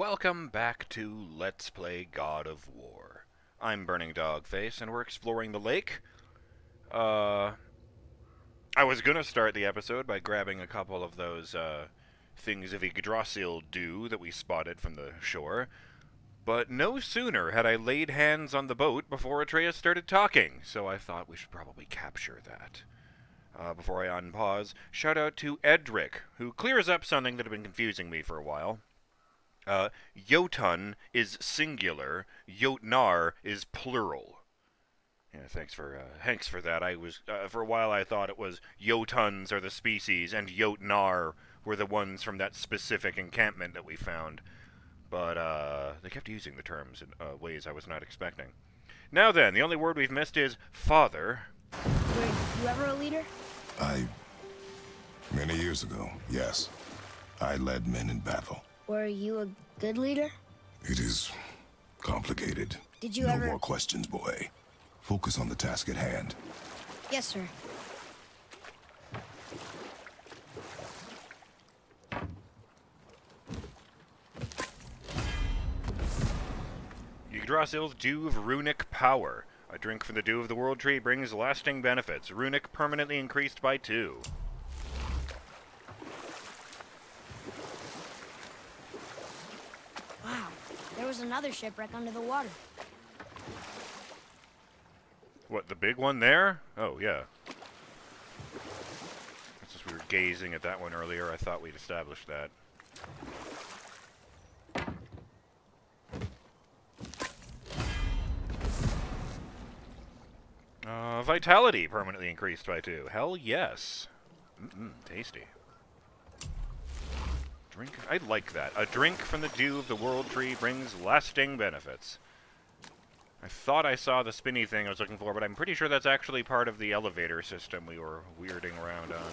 welcome back to Let's Play God of War. I'm Burning Dogface, and we're exploring the lake. Uh, I was gonna start the episode by grabbing a couple of those, uh, things of Yggdrasil dew that we spotted from the shore, but no sooner had I laid hands on the boat before Atreus started talking, so I thought we should probably capture that. Uh, before I unpause, shout out to Edric, who clears up something that had been confusing me for a while. Uh, Jotun is singular, Jotnar is plural. Yeah, thanks for uh, thanks for that. I was uh, for a while I thought it was Jotuns are the species and Jotnar were the ones from that specific encampment that we found, but uh, they kept using the terms in uh, ways I was not expecting. Now then, the only word we've missed is father. Were you ever a leader? I... Many years ago, yes. I led men in battle. Were you a good leader? It is... complicated. Did you no ever- more questions, boy. Focus on the task at hand. Yes, sir. You draw Yggdrasil's Dew of Runic Power. A drink from the Dew of the World Tree brings lasting benefits. Runic permanently increased by two. Wow. There was another shipwreck under the water. What, the big one there? Oh, yeah. Since we were gazing at that one earlier, I thought we'd established that. Uh, vitality permanently increased by two. Hell yes. Mm-mm, tasty. Drink. I like that. A drink from the dew of the world tree brings lasting benefits. I thought I saw the spinny thing I was looking for, but I'm pretty sure that's actually part of the elevator system we were weirding around on.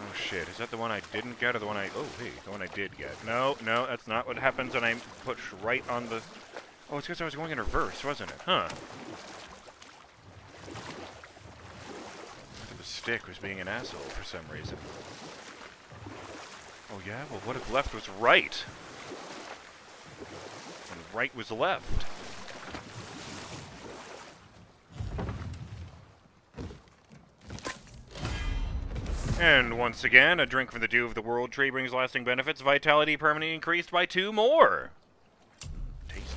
Oh shit, is that the one I didn't get or the one I... Oh, hey, the one I did get. No, no, that's not what happens when I push right on the... Oh, it's because I was going in reverse, wasn't it? Huh. Stick was being an asshole for some reason. Oh yeah? Well, what if left was right? And right was left? And once again, a drink from the Dew of the World Tree brings lasting benefits. Vitality permanently increased by two more. Tasty.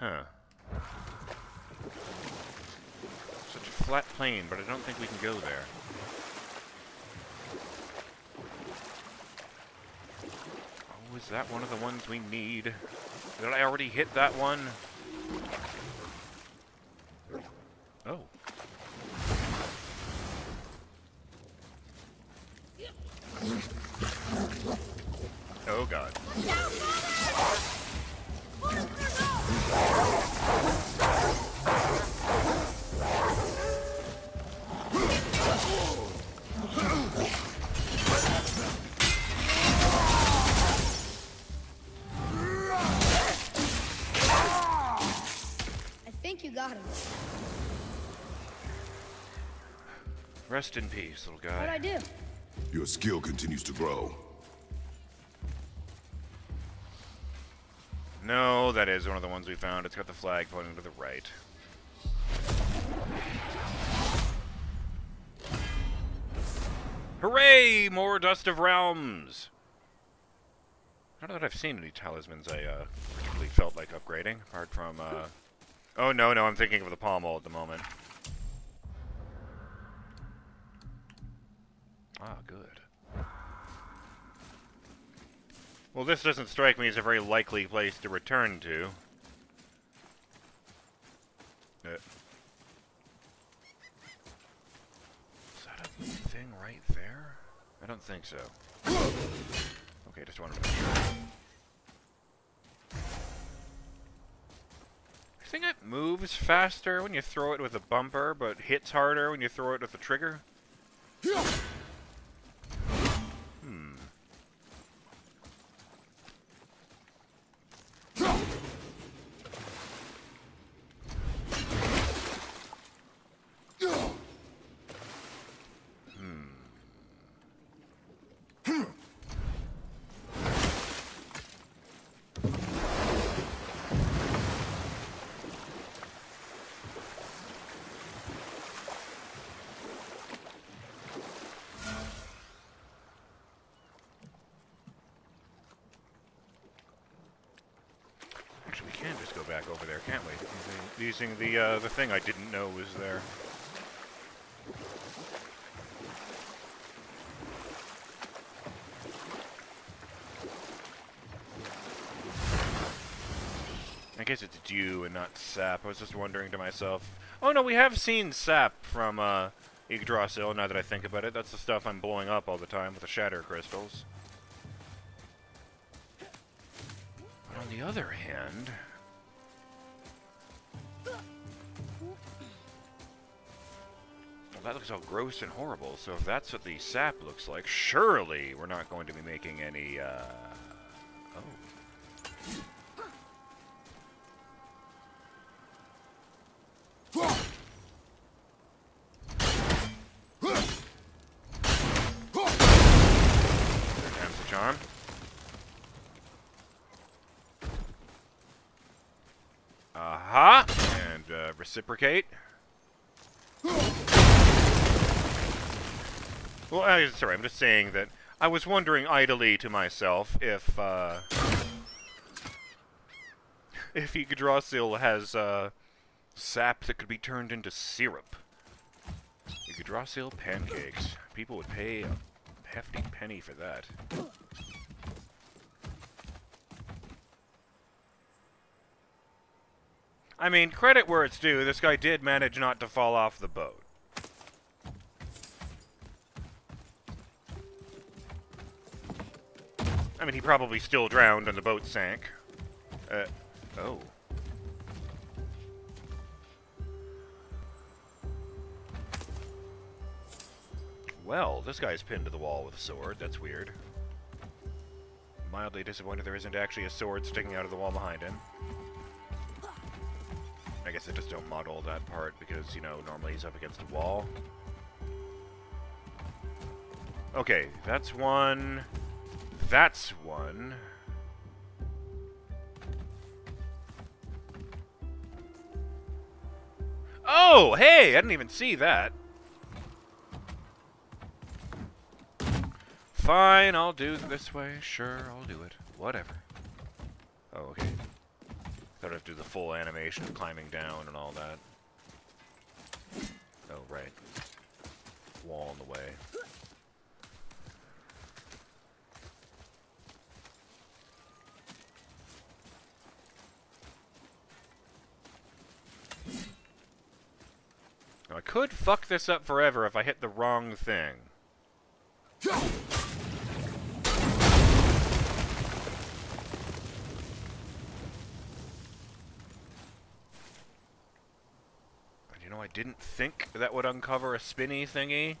Huh. Such a flat plane, but I don't think we can go there. Oh, is that one of the ones we need? Did I already hit that one? Oh. Oh god. Rest in peace, little guy. What'd I do? Your skill continues to grow. No, that is one of the ones we found. It's got the flag pointing to the right. Hooray! More Dust of Realms! I don't know that I've seen any talismans I uh, particularly felt like upgrading, apart from, uh... Oh, no, no, I'm thinking of the pommel at the moment. Ah, good. Well, this doesn't strike me as a very likely place to return to. Uh. Is that a thing right there? I don't think so. Okay, just wanted to make sure. I think it moves faster when you throw it with a bumper, but hits harder when you throw it with a trigger. Actually, we can just go back over there, can't we? Using- the, uh, the thing I didn't know was there. I guess it's dew and not sap. I was just wondering to myself. Oh no, we have seen sap from uh, Yggdrasil. Now that I think about it, that's the stuff I'm blowing up all the time with the shatter crystals. The other hand, well, that looks all gross and horrible. So if that's what the sap looks like, surely we're not going to be making any. Uh... Oh. There comes the charm. Aha! And uh, reciprocate. Well, uh, sorry, I'm just saying that I was wondering idly to myself if, uh, if Yggdrasil has, uh, sap that could be turned into syrup. Yggdrasil pancakes. People would pay a hefty penny for that. I mean, credit where it's due, this guy did manage not to fall off the boat. I mean, he probably still drowned and the boat sank. Uh, oh. Well, this guy's pinned to the wall with a sword. That's weird. Mildly disappointed there isn't actually a sword sticking out of the wall behind him. I guess I just don't model that part because, you know, normally he's up against a wall. Okay, that's one. That's one. Oh, hey! I didn't even see that. Fine, I'll do this way. Sure, I'll do it. Whatever. Oh, okay. I'd have to do the full animation of climbing down and all that. Oh, right. Wall in the way. Now, I could fuck this up forever if I hit the wrong thing. And you know, I didn't think that would uncover a spinny thingy.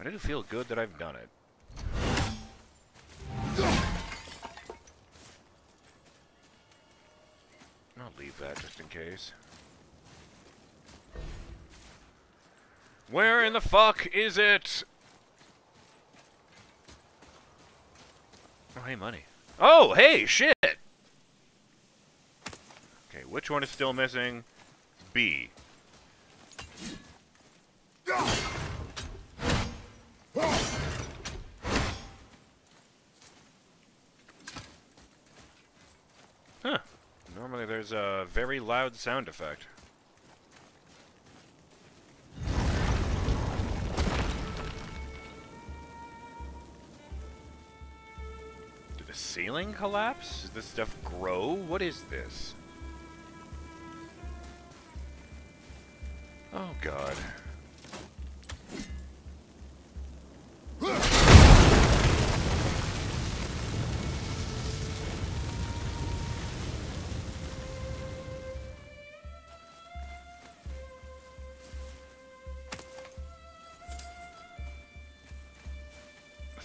I do feel good that I've done it. I'll leave that just in case. Where in the fuck is it? Oh, hey, money. Oh, hey, shit! Okay, which one is still missing? B. Huh. There's a very loud sound effect. Did the ceiling collapse? Does this stuff grow? What is this? Oh god.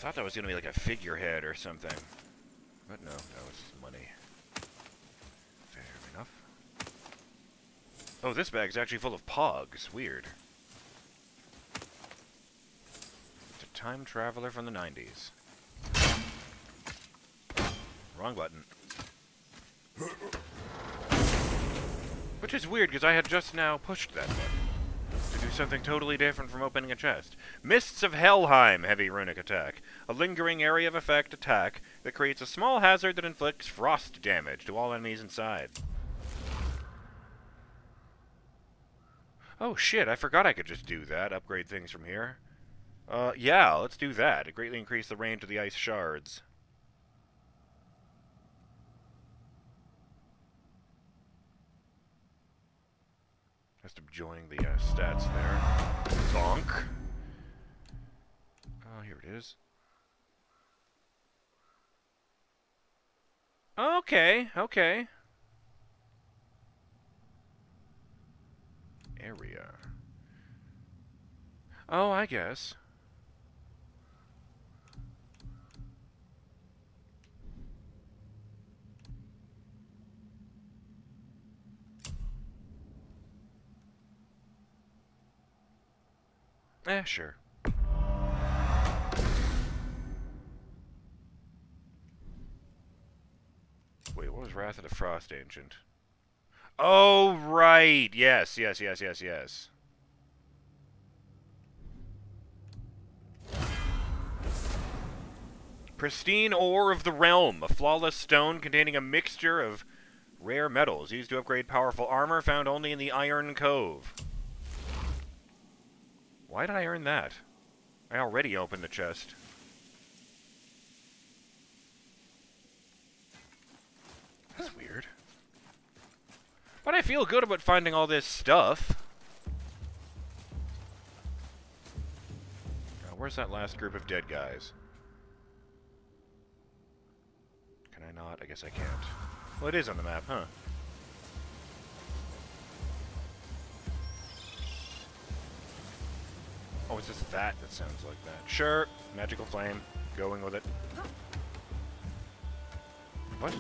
Thought that was gonna be like a figurehead or something. But no, that was money. Fair enough. Oh, this bag's actually full of pogs. Weird. It's a time traveler from the 90s. Wrong button. Which is weird, because I had just now pushed that button. Do something totally different from opening a chest. Mists of Helheim, heavy runic attack. A lingering area of effect attack. that creates a small hazard that inflicts frost damage to all enemies inside. Oh shit, I forgot I could just do that, upgrade things from here. Uh, yeah, let's do that. It greatly increased the range of the ice shards. Just enjoying the uh, stats there. Bonk. Oh, here it is. Okay, okay. Area. Oh, I guess. Eh, sure. Wait, what was Wrath of the Frost Ancient? Oh, right! Yes, yes, yes, yes, yes. Pristine Ore of the Realm, a flawless stone containing a mixture of rare metals used to upgrade powerful armor found only in the Iron Cove. Why did I earn that? I already opened the chest. That's weird. But I feel good about finding all this stuff. Now, where's that last group of dead guys? Can I not? I guess I can't. Well, it is on the map, huh? Oh, it's just that that sounds like that. Sure, magical flame. Going with it. What?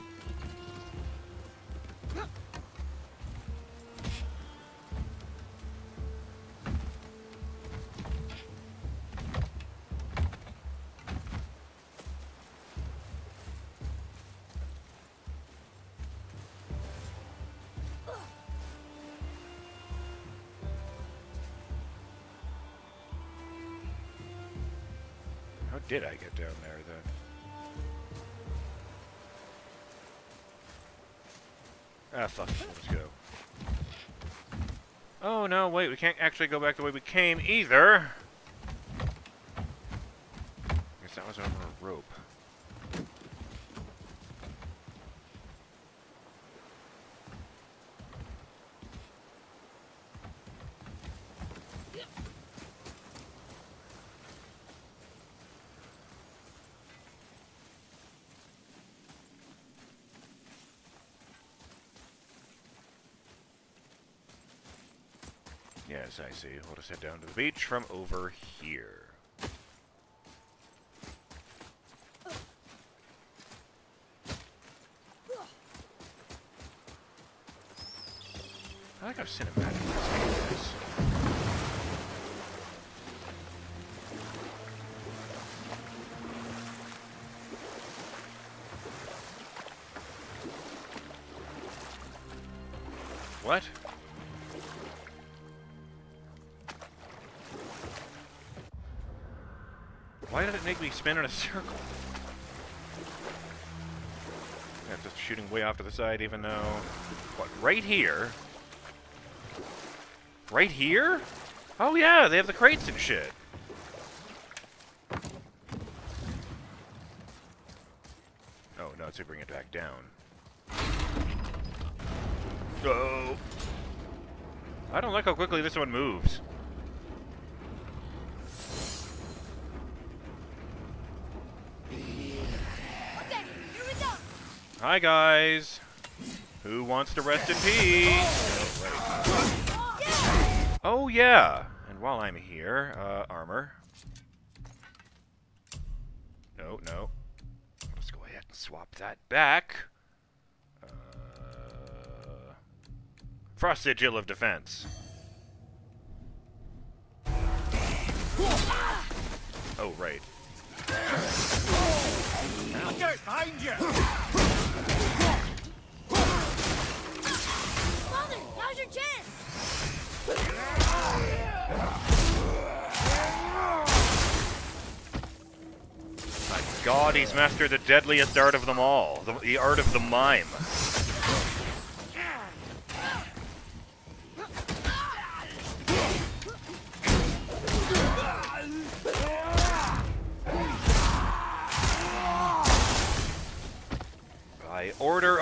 Did I get down there then? Ah, fuck. Let's go. Oh, no, wait. We can't actually go back the way we came either. Guess that was over a rope. Yes, I see. We'll just head down to the beach from over here. I like how cinematic this. What? Make me spin in a circle? Yeah, just shooting way off to the side even though... What, right here? Right here? Oh yeah, they have the crates and shit. Oh, no, it's to bring it back down. Oh! I don't like how quickly this one moves. Okay, here we go. Hi guys. Who wants to rest in peace? Oh. Yeah. And while I'm here, uh, armor. No, no. Let's go ahead and swap that back. Uh, Frost Sigil of Defense. Oh, right. Get behind you! God, he's mastered the deadliest art of them all. The, the art of the mime.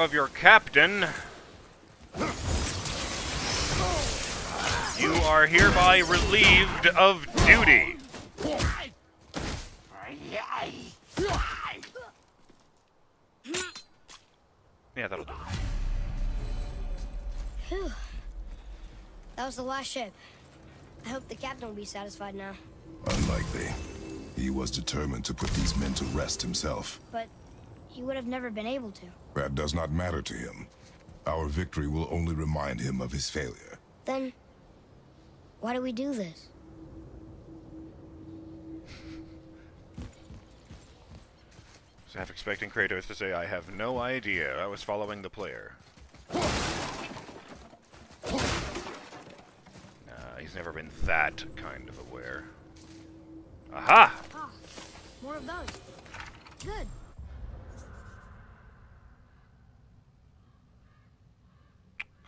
Of your captain, you are hereby relieved of duty. Yeah, that'll do. Whew. That was the last ship. I hope the captain will be satisfied now. Unlikely. He was determined to put these men to rest himself. But he would have never been able to. That does not matter to him. Our victory will only remind him of his failure. Then, why do we do this? So half expecting Kratos to say, I have no idea. I was following the player. Nah, he's never been that kind of aware. Aha! Ah, more of those. Good.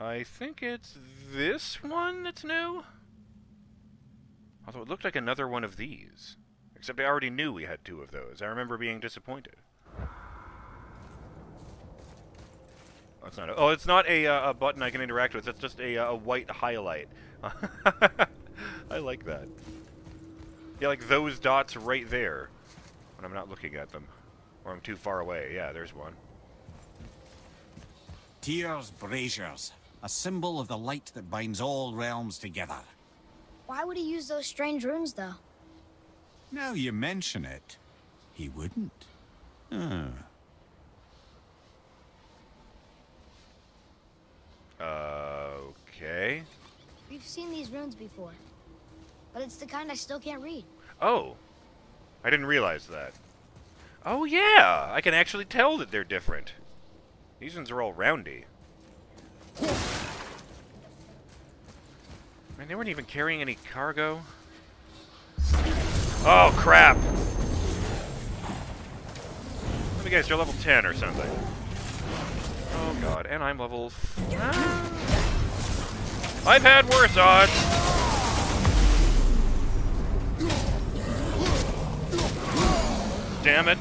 I think it's this one that's new? Although it looked like another one of these. Except I already knew we had two of those. I remember being disappointed. That's not a, oh, it's not a, uh, a button I can interact with. It's just a, uh, a white highlight. I like that. Yeah, like those dots right there. When I'm not looking at them. Or I'm too far away. Yeah, there's one. Tyr's, braziers, a symbol of the light that binds all realms together. Why would he use those strange runes, though? Now you mention it, he wouldn't. Huh. Uh, okay. We've seen these runes before. But it's the kind I still can't read. Oh. I didn't realize that. Oh, yeah! I can actually tell that they're different. These ones are all roundy. I mean, they weren't even carrying any cargo. Oh, crap! Let me guess, you're level 10 or something. Oh, God. And I'm level... Ah. I've had worse odds! Damn it.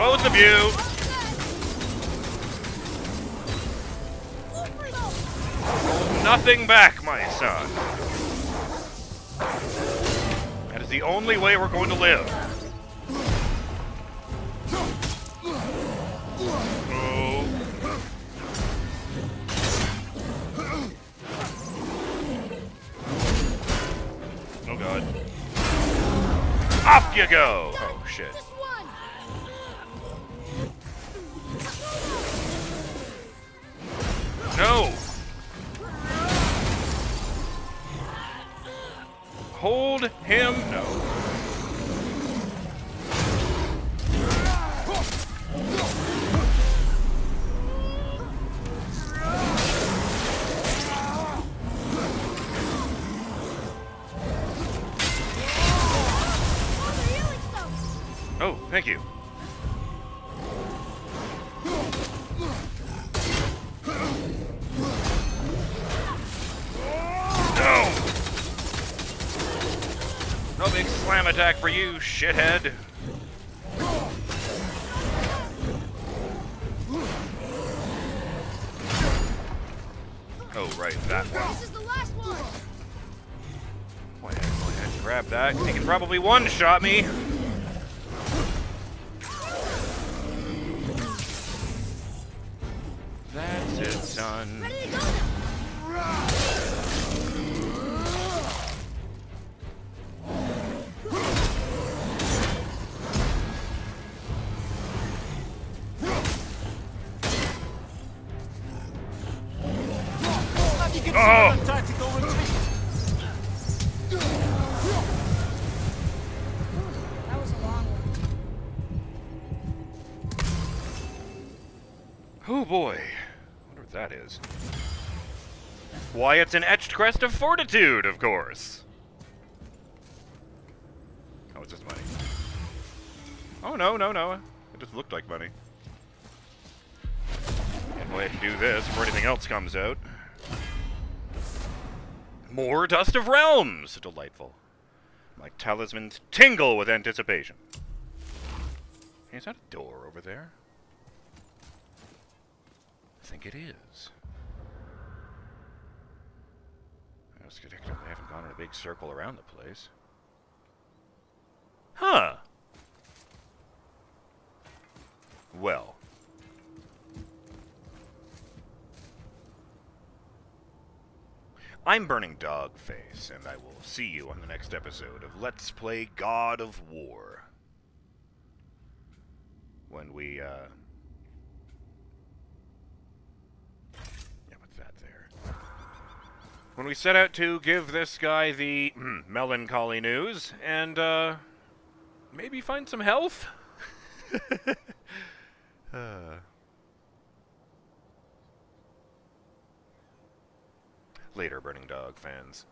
Both of you! Nothing back, my son. That is the only way we're going to live. Oh. Oh god. Off you go! Him. No. For you, shithead. Oh, right, that one. This is the last one! Go ahead, go ahead, grab that. He can probably one-shot me. That's it, son. Boy. wonder what that is. Why, it's an etched crest of fortitude, of course. Oh, it's just money. Oh, no, no, no. It just looked like money. And ahead and do this before anything else comes out. More Dust of Realms! Delightful. My talismans tingle with anticipation. Hey, is that a door over there? Think it is. I was I haven't gone in a big circle around the place. Huh. Well. I'm Burning Dogface, and I will see you on the next episode of Let's Play God of War. When we, uh... Yeah, put that there. When we set out to give this guy the melancholy news, and, uh... Maybe find some health? uh... Later, Burning Dog fans.